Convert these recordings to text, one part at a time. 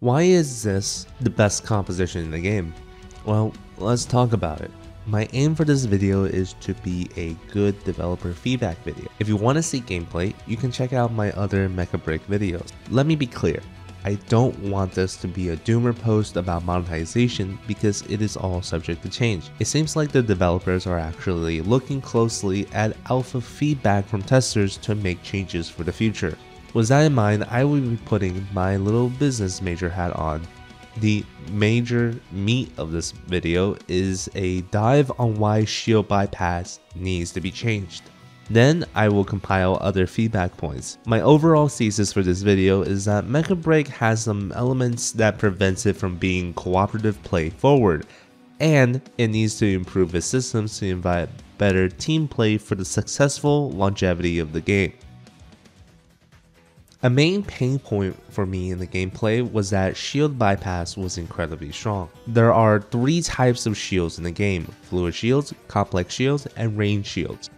Why is this the best composition in the game? Well, let's talk about it. My aim for this video is to be a good developer feedback video. If you want to see gameplay, you can check out my other Mecha Break videos. Let me be clear, I don't want this to be a doomer post about monetization because it is all subject to change. It seems like the developers are actually looking closely at alpha feedback from testers to make changes for the future. With that in mind, I will be putting my little business major hat on. The major meat of this video is a dive on why shield bypass needs to be changed. Then I will compile other feedback points. My overall thesis for this video is that Mecha Break has some elements that prevents it from being cooperative play forward, and it needs to improve its systems to invite better team play for the successful longevity of the game. A main pain point for me in the gameplay was that shield bypass was incredibly strong. There are three types of shields in the game, fluid shields, complex shields, and range shields.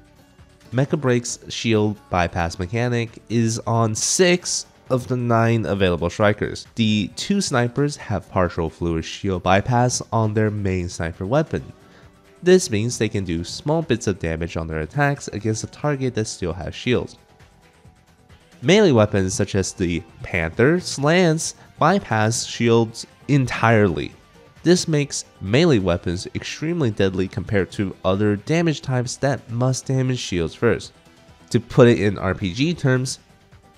Mecha Break's shield bypass mechanic is on 6 of the 9 available strikers. The two snipers have partial fluid shield bypass on their main sniper weapon. This means they can do small bits of damage on their attacks against a target that still has shields. Melee weapons such as the Panther slants bypass shields entirely, this makes melee weapons extremely deadly compared to other damage types that must damage shields first. To put it in RPG terms,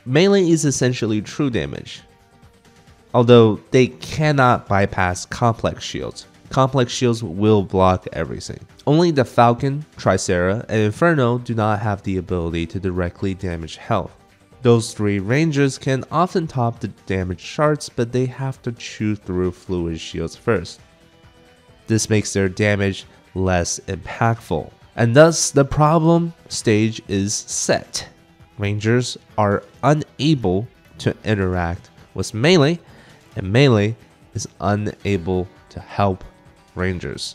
melee is essentially true damage. Although they cannot bypass complex shields. Complex shields will block everything. Only the Falcon, Tricera, and Inferno do not have the ability to directly damage health. Those three rangers can often top the damage charts, but they have to chew through fluid shields first. This makes their damage less impactful, and thus the problem stage is set. Rangers are unable to interact with melee, and melee is unable to help rangers.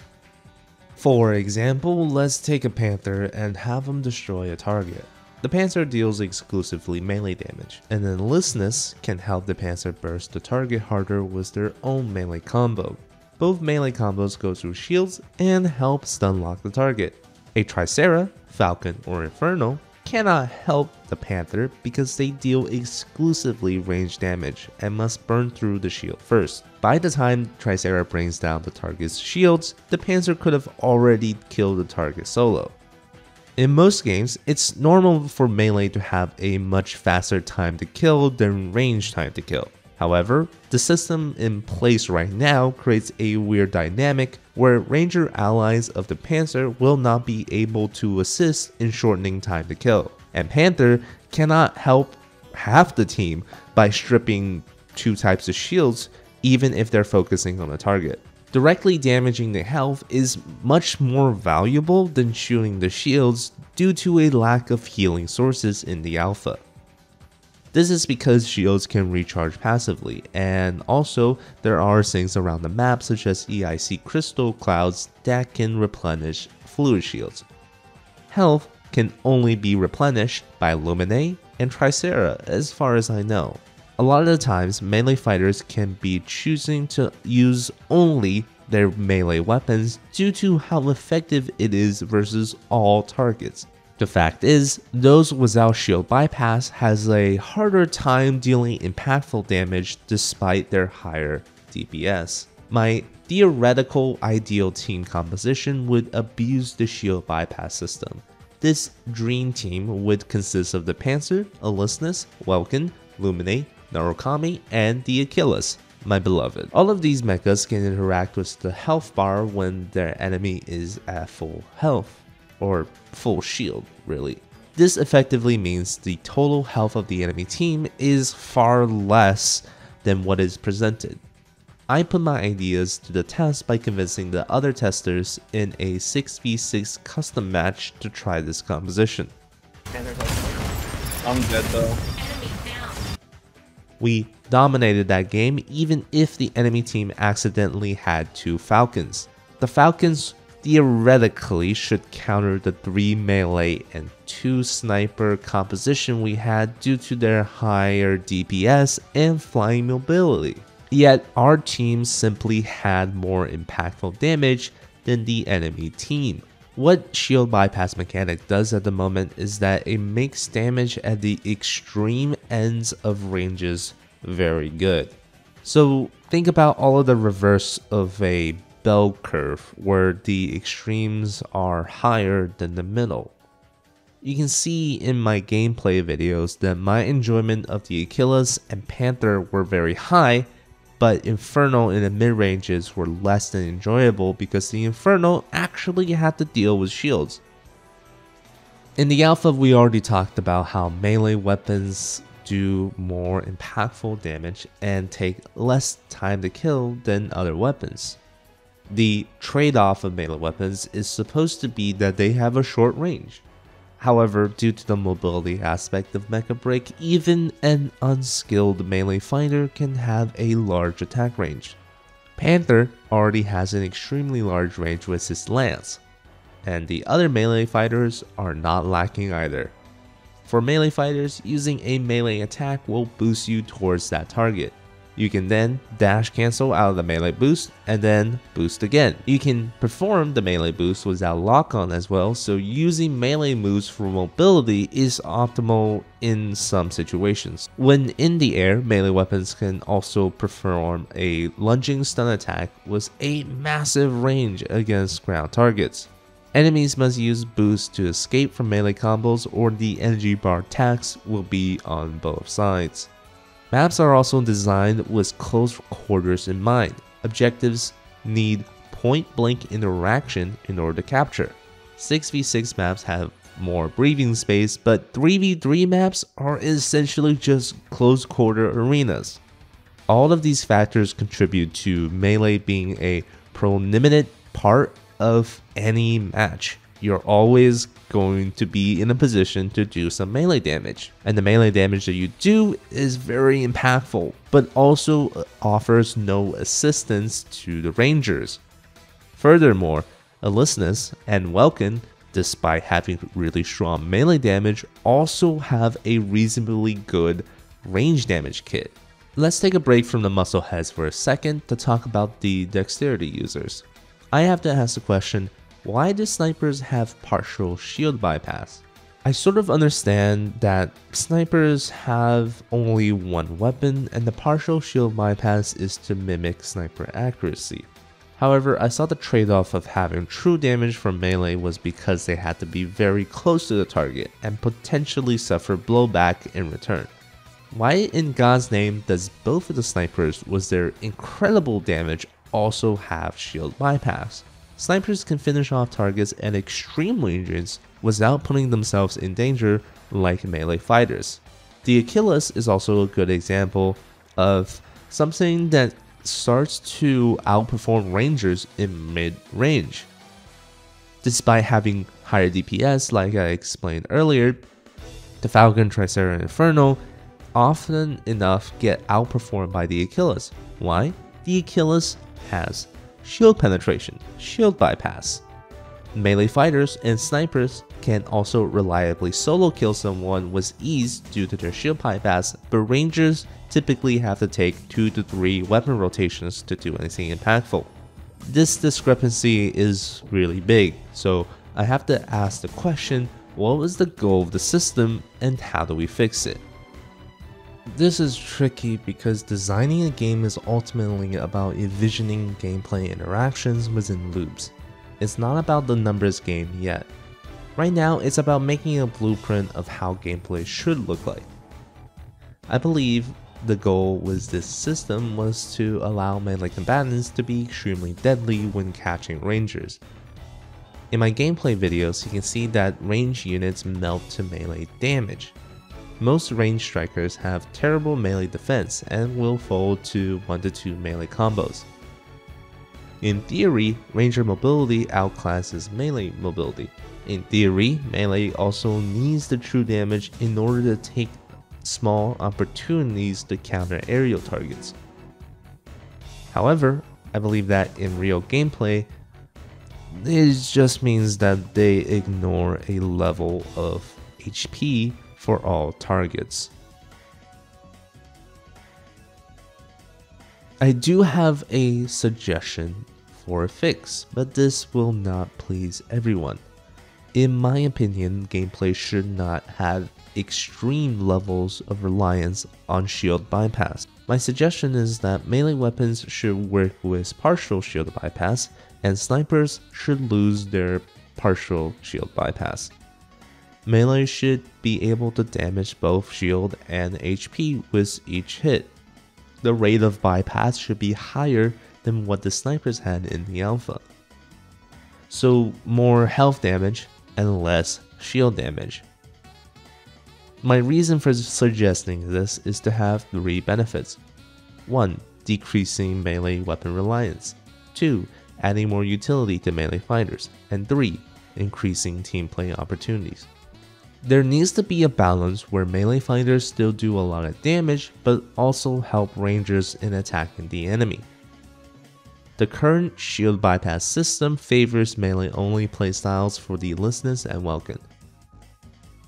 For example, let's take a panther and have him destroy a target. The Panther deals exclusively melee damage, and Alysnes can help the Panther burst the target harder with their own melee combo. Both melee combos go through shields and help stun lock the target. A Tricera, Falcon, or Inferno cannot help the Panther because they deal exclusively range damage and must burn through the shield first. By the time Tricera brings down the target's shields, the Panther could have already killed the target solo. In most games, it's normal for melee to have a much faster time to kill than range time to kill. However, the system in place right now creates a weird dynamic where ranger allies of the Panther will not be able to assist in shortening time to kill, and Panther cannot help half the team by stripping two types of shields even if they're focusing on a target. Directly damaging the health is much more valuable than shooting the shields due to a lack of healing sources in the alpha. This is because shields can recharge passively, and also there are things around the map such as EIC crystal clouds that can replenish fluid shields. Health can only be replenished by Luminae and Tricera as far as I know. A lot of the times, melee fighters can be choosing to use only their melee weapons due to how effective it is versus all targets. The fact is, those without shield bypass has a harder time dealing impactful damage despite their higher DPS. My theoretical ideal team composition would abuse the shield bypass system. This dream team would consist of the Panther, Alysnes, Welkin, Luminae, Narukami, and the Aquilas, my beloved. All of these mechas can interact with the health bar when their enemy is at full health, or full shield, really. This effectively means the total health of the enemy team is far less than what is presented. I put my ideas to the test by convincing the other testers in a 6v6 custom match to try this composition. I'm dead though. We dominated that game even if the enemy team accidentally had two Falcons. The Falcons theoretically should counter the 3 melee and 2 sniper composition we had due to their higher DPS and flying mobility. Yet our team simply had more impactful damage than the enemy team. What shield bypass mechanic does at the moment is that it makes damage at the extreme ends of ranges very good. So think about all of the reverse of a bell curve where the extremes are higher than the middle. You can see in my gameplay videos that my enjoyment of the Aquilas and Panther were very high, but Inferno in the mid ranges were less than enjoyable because the Inferno actually had to deal with shields. In the alpha, we already talked about how melee weapons do more impactful damage and take less time to kill than other weapons. The trade off of melee weapons is supposed to be that they have a short range. However, due to the mobility aspect of Mecha Break, even an unskilled melee fighter can have a large attack range. Panther already has an extremely large range with his lance, and the other melee fighters are not lacking either. For melee fighters, using a melee attack will boost you towards that target. You can then dash cancel out of the melee boost and then boost again. You can perform the melee boost without lock on as well, so using melee moves for mobility is optimal in some situations. When in the air, melee weapons can also perform a lunging stun attack with a massive range against ground targets. Enemies must use boost to escape from melee combos or the energy bar attacks will be on both sides. Maps are also designed with close quarters in mind. Objectives need point blank interaction in order to capture. 6v6 maps have more breathing space, but 3v3 maps are essentially just close quarter arenas. All of these factors contribute to Melee being a prominent part of any match you're always going to be in a position to do some melee damage. And the melee damage that you do is very impactful, but also uh, offers no assistance to the rangers. Furthermore, Alysnes and Welkin, despite having really strong melee damage, also have a reasonably good range damage kit. Let's take a break from the muscle heads for a second to talk about the dexterity users. I have to ask the question why do snipers have partial shield bypass? I sort of understand that snipers have only one weapon and the partial shield bypass is to mimic sniper accuracy. However, I saw the trade-off of having true damage from melee was because they had to be very close to the target and potentially suffer blowback in return. Why in God's name does both of the snipers with their incredible damage also have shield bypass? Snipers can finish off targets at extreme ranges without putting themselves in danger like melee fighters. The Aquilas is also a good example of something that starts to outperform rangers in mid-range. Despite having higher DPS like I explained earlier, the Falcon, Tricera, and Inferno often enough get outperformed by the Aquilas. Why? The Aquilas has shield penetration, shield bypass. Melee fighters and snipers can also reliably solo kill someone with ease due to their shield bypass, but rangers typically have to take 2 to 3 weapon rotations to do anything impactful. This discrepancy is really big, so I have to ask the question, what was the goal of the system and how do we fix it? This is tricky because designing a game is ultimately about envisioning gameplay interactions within loops. It's not about the numbers game yet. Right now, it's about making a blueprint of how gameplay should look like. I believe the goal with this system was to allow melee combatants to be extremely deadly when catching rangers. In my gameplay videos, you can see that range units melt to melee damage. Most range strikers have terrible melee defense and will fold to 1-2 melee combos. In theory, ranger mobility outclasses melee mobility. In theory, melee also needs the true damage in order to take small opportunities to counter aerial targets. However, I believe that in real gameplay, it just means that they ignore a level of HP for all targets. I do have a suggestion for a fix, but this will not please everyone. In my opinion, gameplay should not have extreme levels of reliance on shield bypass. My suggestion is that melee weapons should work with partial shield bypass, and snipers should lose their partial shield bypass. Melee should be able to damage both shield and HP with each hit. The rate of bypass should be higher than what the snipers had in the alpha. So more health damage and less shield damage. My reason for suggesting this is to have three benefits. 1. Decreasing melee weapon reliance. 2. Adding more utility to melee fighters. And 3. Increasing team play opportunities. There needs to be a balance where melee fighters still do a lot of damage, but also help rangers in attacking the enemy. The current shield bypass system favors melee only playstyles for the Alysnes and Welkin.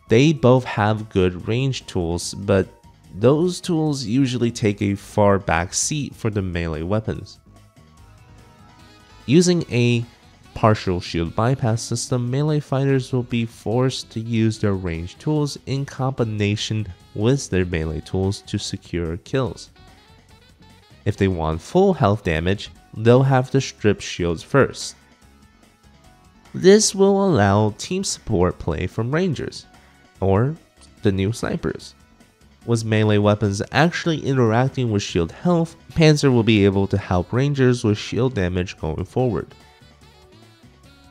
They both have good range tools, but those tools usually take a far back seat for the melee weapons. Using a partial shield bypass system, melee fighters will be forced to use their range tools in combination with their melee tools to secure kills. If they want full health damage, they'll have to strip shields first. This will allow team support play from rangers or the new snipers. With melee weapons actually interacting with shield health, Panther will be able to help rangers with shield damage going forward.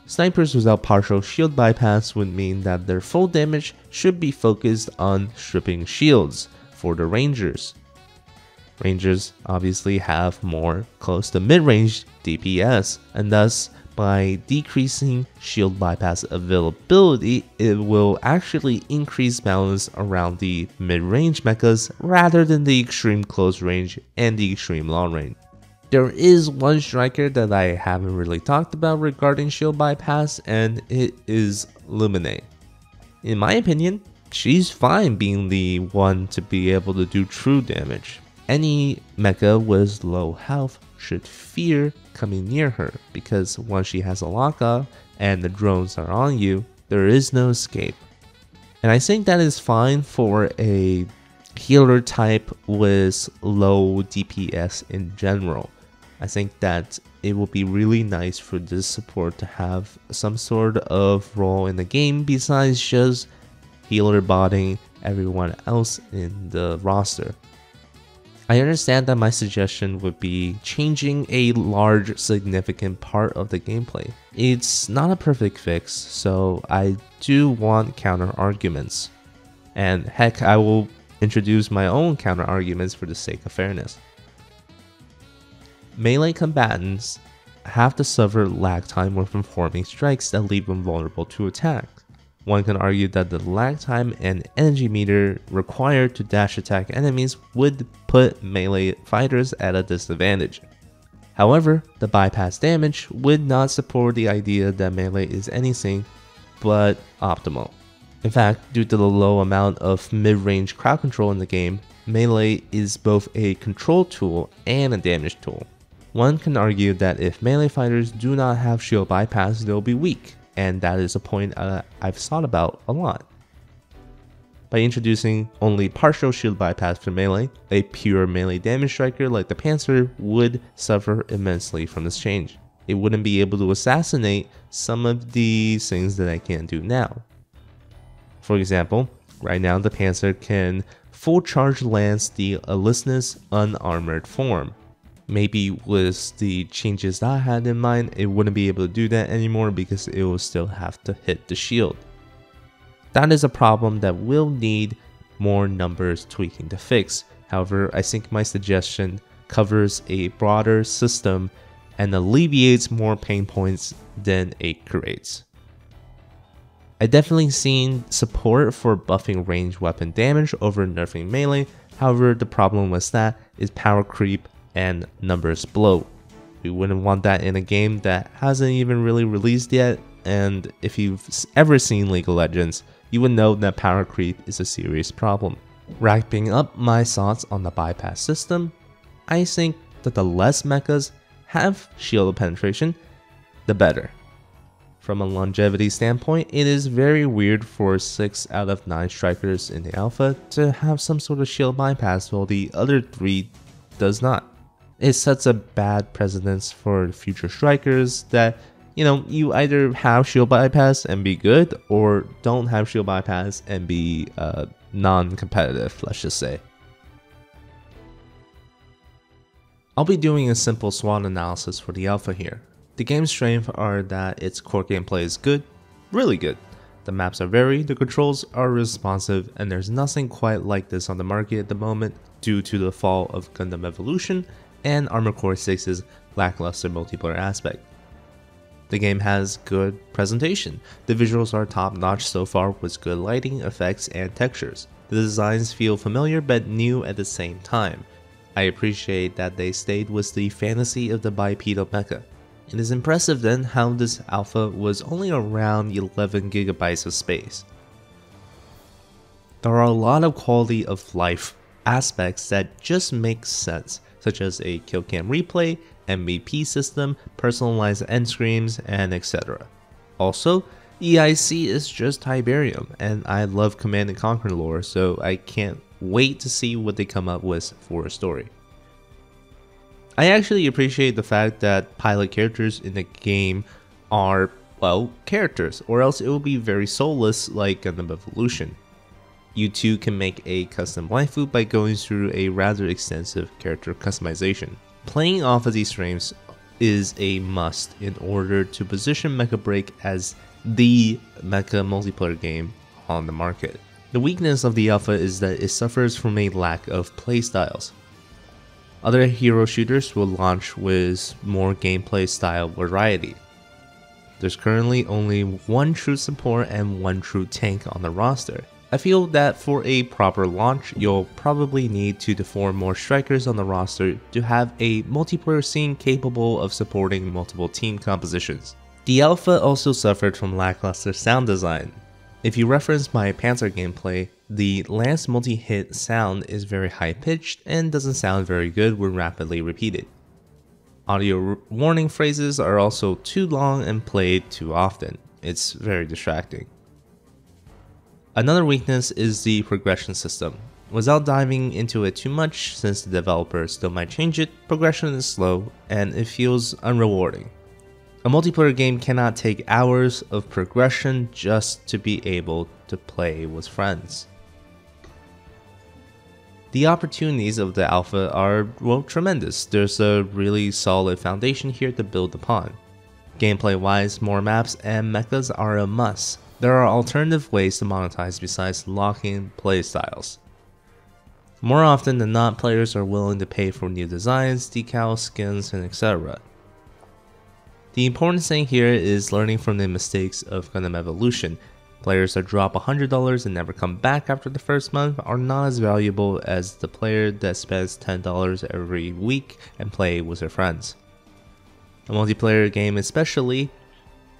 Snipers without partial shield bypass would mean that their full damage should be focused on stripping shields for the rangers. Rangers obviously have more close to mid-range DPS, and thus by decreasing shield bypass availability, it will actually increase balance around the mid-range mechas rather than the extreme close range and the extreme long range. There is one striker that I haven't really talked about regarding shield bypass, and it is Luminae. In my opinion, she's fine being the one to be able to do true damage. Any mecha with low health should fear coming near her because once she has a lockup and the drones are on you, there is no escape. And I think that is fine for a healer type with low DPS in general. I think that it will be really nice for this support to have some sort of role in the game besides just healer botting everyone else in the roster. I understand that my suggestion would be changing a large significant part of the gameplay. It's not a perfect fix, so I do want counter arguments. And heck, I will introduce my own counter arguments for the sake of fairness. Melee combatants have to suffer lag time when performing strikes that leave them vulnerable to attack. One can argue that the lag time and energy meter required to dash attack enemies would put melee fighters at a disadvantage. However, the bypass damage would not support the idea that melee is anything but optimal. In fact, due to the low amount of mid-range crowd control in the game, melee is both a control tool and a damage tool. One can argue that if melee fighters do not have shield bypass, they'll be weak, and that is a point uh, I've thought about a lot. By introducing only partial shield bypass for melee, a pure melee damage striker like the Panther would suffer immensely from this change. It wouldn't be able to assassinate some of the things that I can do now. For example, right now the Panther can full charge lance the Alysnes unarmored form, maybe with the changes that I had in mind, it wouldn't be able to do that anymore because it will still have to hit the shield. That is a problem that will need more numbers tweaking to fix. However, I think my suggestion covers a broader system and alleviates more pain points than it creates. I definitely seen support for buffing range weapon damage over nerfing melee, however the problem with that is power creep and numbers blow. We wouldn't want that in a game that hasn't even really released yet, and if you've ever seen League of Legends, you would know that power creep is a serious problem. Wrapping up my thoughts on the bypass system, I think that the less mechas have shield penetration, the better. From a longevity standpoint, it is very weird for 6 out of 9 strikers in the alpha to have some sort of shield bypass while the other 3 does not. It sets a bad precedence for future strikers that, you know, you either have shield bypass and be good, or don't have shield bypass and be uh, non competitive, let's just say. I'll be doing a simple SWOT analysis for the alpha here. The game's strengths are that its core gameplay is good, really good. The maps are varied, the controls are responsive, and there's nothing quite like this on the market at the moment due to the fall of Gundam Evolution and Armored Core 6's lackluster multiplayer aspect. The game has good presentation. The visuals are top notch so far with good lighting, effects, and textures. The designs feel familiar but new at the same time. I appreciate that they stayed with the fantasy of the bipedal mecha. It is impressive then how this alpha was only around 11 gigabytes of space. There are a lot of quality of life aspects that just make sense, such as a kill cam replay, MVP system, personalized end screens, and etc. Also, EIC is just Tiberium, and I love Command & Conquer lore, so I can't wait to see what they come up with for a story. I actually appreciate the fact that pilot characters in the game are, well, characters, or else it will be very soulless like Gundam Evolution. You too can make a custom waifu by going through a rather extensive character customization. Playing off of these frames is a must in order to position Mecha Break as the mecha multiplayer game on the market. The weakness of the alpha is that it suffers from a lack of playstyles. Other hero shooters will launch with more gameplay style variety. There's currently only one true support and one true tank on the roster. I feel that for a proper launch, you'll probably need to four more strikers on the roster to have a multiplayer scene capable of supporting multiple team compositions. The alpha also suffered from lackluster sound design. If you reference my Panther gameplay, the last multi-hit sound is very high-pitched and doesn't sound very good when rapidly repeated. Audio warning phrases are also too long and played too often. It's very distracting. Another weakness is the progression system. Without diving into it too much, since the developer still might change it, progression is slow and it feels unrewarding. A multiplayer game cannot take hours of progression just to be able to play with friends. The opportunities of the alpha are, well, tremendous. There's a really solid foundation here to build upon. Gameplay wise, more maps and mechas are a must. There are alternative ways to monetize besides locking playstyles. More often than not, players are willing to pay for new designs, decals, skins, and etc. The important thing here is learning from the mistakes of Gundam Evolution. Players that drop $100 and never come back after the first month are not as valuable as the player that spends $10 every week and play with their friends. A multiplayer game especially,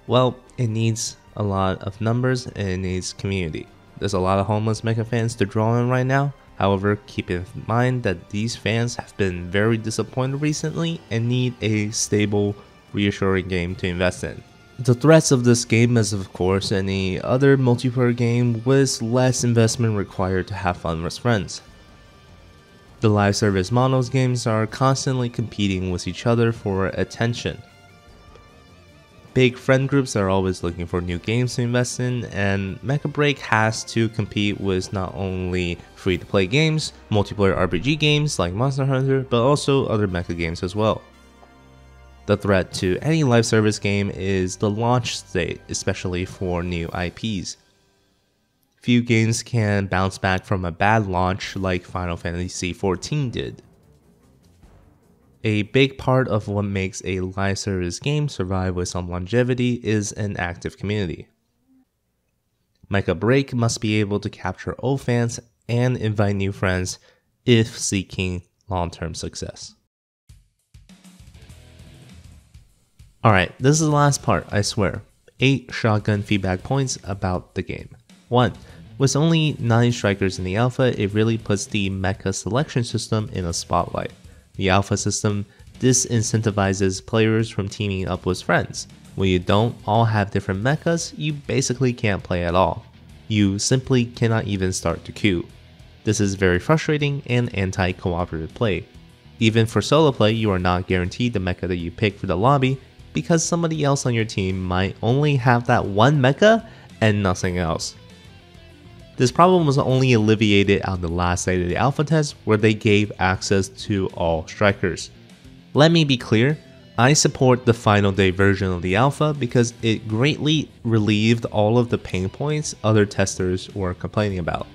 well, it needs a lot of numbers it needs community. There's a lot of homeless mecha fans to draw on right now, However, keep in mind that these fans have been very disappointed recently and need a stable reassuring game to invest in. The threats of this game is of course any other multiplayer game with less investment required to have fun with friends. The live service models games are constantly competing with each other for attention. Big friend groups are always looking for new games to invest in, and Mecha Break has to compete with not only free to play games, multiplayer RPG games like Monster Hunter, but also other mecha games as well. The threat to any live service game is the launch state, especially for new IPs. Few games can bounce back from a bad launch like Final Fantasy XIV did. A big part of what makes a live service game survive with some longevity is an active community. Mecha Break must be able to capture old fans and invite new friends if seeking long term success. Alright, this is the last part, I swear. 8 shotgun feedback points about the game. 1. With only 9 strikers in the alpha, it really puts the mecha selection system in a spotlight. The alpha system disincentivizes players from teaming up with friends. When you don't all have different mechas, you basically can't play at all. You simply cannot even start to queue. This is very frustrating and anti-cooperative play. Even for solo play, you are not guaranteed the mecha that you pick for the lobby because somebody else on your team might only have that one mecha and nothing else. This problem was only alleviated on the last day of the alpha test where they gave access to all strikers. Let me be clear, I support the final day version of the alpha because it greatly relieved all of the pain points other testers were complaining about.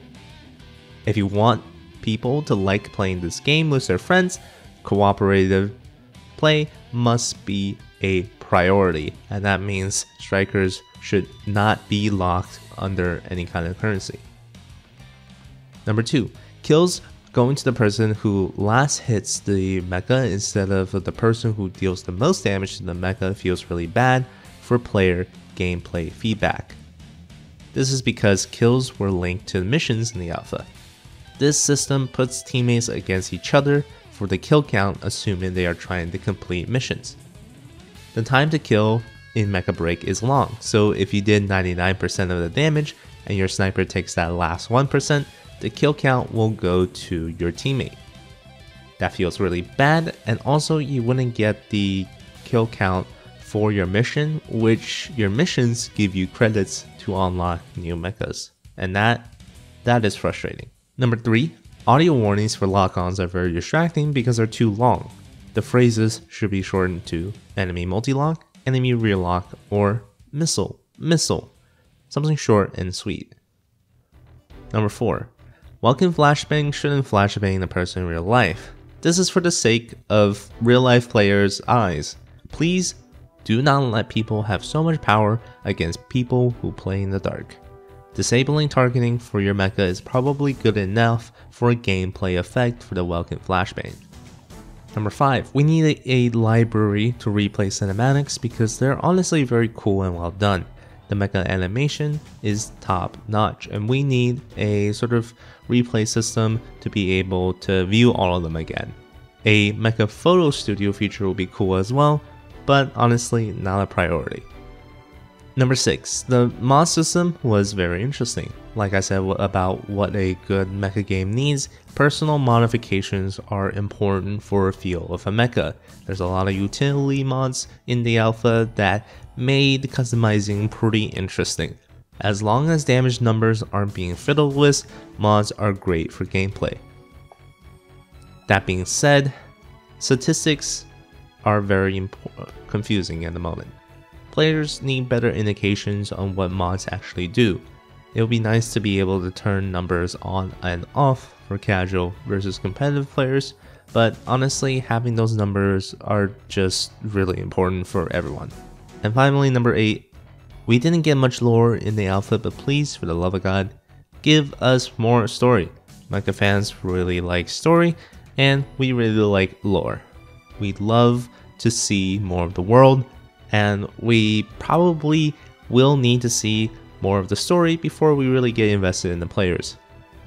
If you want people to like playing this game with their friends, cooperative play must be a priority, and that means strikers should not be locked under any kind of currency. Number two, kills going to the person who last hits the mecha instead of the person who deals the most damage to the mecha feels really bad for player gameplay feedback. This is because kills were linked to missions in the alpha. This system puts teammates against each other for the kill count assuming they are trying to complete missions. The time to kill in Mecha Break is long, so if you did 99% of the damage and your sniper takes that last 1%, the kill count will go to your teammate. That feels really bad, and also you wouldn't get the kill count for your mission, which your missions give you credits to unlock new mechas. And that that is frustrating. Number 3, audio warnings for lock-ons are very distracting because they're too long. The phrases should be shortened to enemy multi-lock, enemy rear lock, or missile, missile. Something short and sweet. Number 4. Welkin flashbang shouldn't flashbang the person in real life. This is for the sake of real life players' eyes. Please do not let people have so much power against people who play in the dark. Disabling targeting for your mecha is probably good enough for a gameplay effect for the Welkin flashbang. Number 5. We need a library to replay cinematics because they're honestly very cool and well done the mecha animation is top notch and we need a sort of replay system to be able to view all of them again. A mecha photo studio feature will be cool as well, but honestly not a priority. Number 6. The mod system was very interesting. Like I said about what a good mecha game needs, personal modifications are important for a feel of a mecha. There's a lot of utility mods in the alpha that made customizing pretty interesting. As long as damage numbers aren't being fiddled with, mods are great for gameplay. That being said, statistics are very confusing at the moment. Players need better indications on what mods actually do. It would be nice to be able to turn numbers on and off for casual versus competitive players, but honestly, having those numbers are just really important for everyone. And finally, number 8. We didn't get much lore in the alpha, but please, for the love of God, give us more story. Mecha fans really like story, and we really like lore. We'd love to see more of the world, and we probably will need to see more of the story before we really get invested in the players.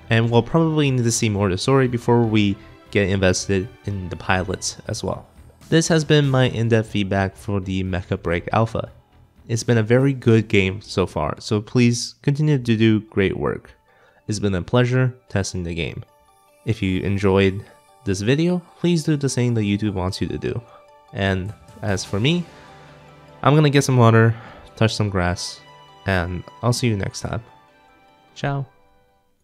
And we'll probably need to see more of the story before we get invested in the pilots as well. This has been my in-depth feedback for the Mecha Break Alpha. It's been a very good game so far, so please continue to do great work. It's been a pleasure testing the game. If you enjoyed this video, please do the same that YouTube wants you to do. And as for me, I'm gonna get some water, touch some grass, and I'll see you next time. Ciao.